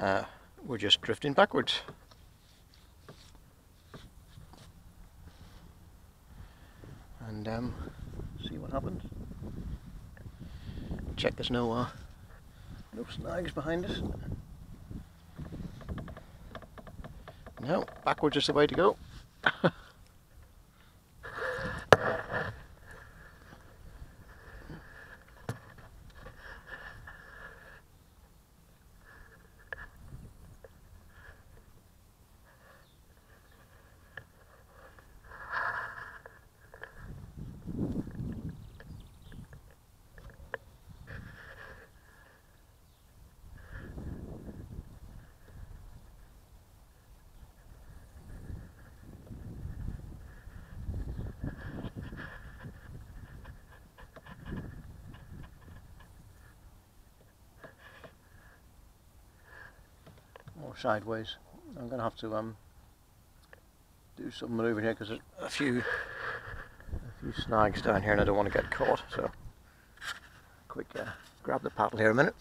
uh, we're just drifting backwards. And um, see what happens. Check there's no uh, no snags behind us. No, backwards is the way to go. or sideways. I'm going to have to um, do some manoeuvring here because there's a few a few snags down here and I don't want to get caught. So quick uh, grab the paddle here a minute.